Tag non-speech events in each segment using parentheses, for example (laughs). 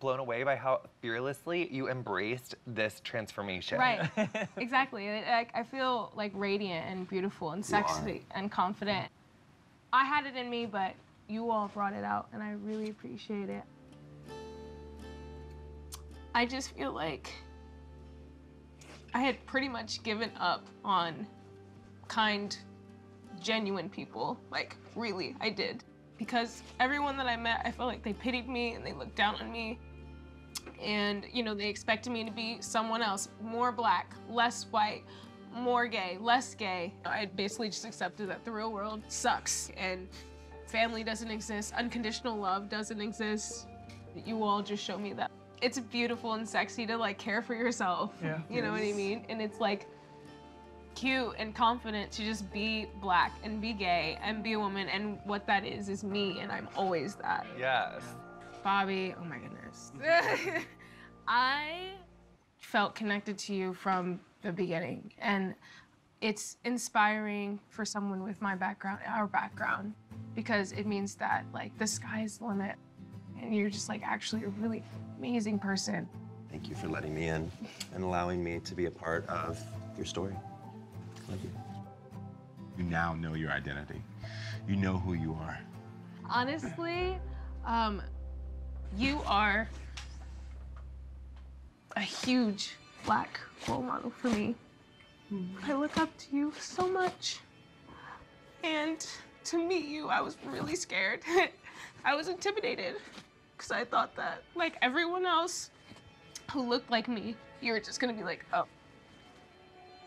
Blown away by how fearlessly you embraced this transformation. Right. (laughs) exactly. I, I feel like radiant and beautiful and sexy and confident. I had it in me, but you all brought it out, and I really appreciate it. I just feel like I had pretty much given up on kind, genuine people. Like, really, I did. Because everyone that I met, I felt like they pitied me and they looked down on me. And, you know, they expected me to be someone else, more black, less white, more gay, less gay. I basically just accepted that the real world sucks and family doesn't exist, unconditional love doesn't exist. You all just show me that it's beautiful and sexy to like care for yourself. Yeah. You know what I mean? And it's like cute and confident to just be black and be gay and be a woman and what that is is me and I'm always that. Yes. Bobby, oh my goodness. (laughs) I felt connected to you from the beginning and it's inspiring for someone with my background, our background, because it means that like the sky's the limit and you're just like actually a really amazing person. Thank you for letting me in and allowing me to be a part of your story. Love you. You now know your identity. You know who you are. Honestly, um, you are a huge black role model for me. I look up to you so much. And to meet you, I was really scared. (laughs) I was intimidated because I thought that, like everyone else who looked like me, you were just gonna be like, oh,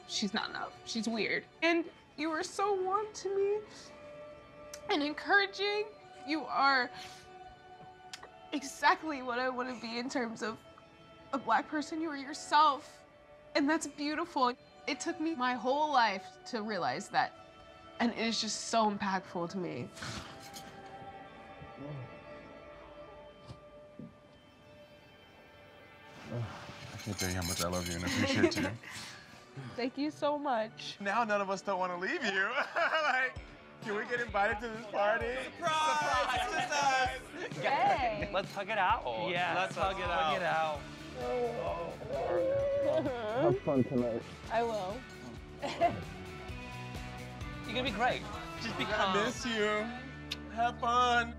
she's not enough. She's weird. And you were so warm to me and encouraging. You are exactly what I want to be in terms of a black person. You are yourself. And that's beautiful. It took me my whole life to realize that. And it is just so impactful to me. (sighs) I can't tell you how much I love you and appreciate you. (laughs) Thank you so much. now none of us don't want to leave you. (laughs) like, can we get invited to this party? Surprise! Surprise! It's just us. Hey. Let's hug it out. Yeah. Let's hug it out. Hug it out. (laughs) Have fun tonight. I will. You're gonna be great. Just be. I become. miss you. Have fun.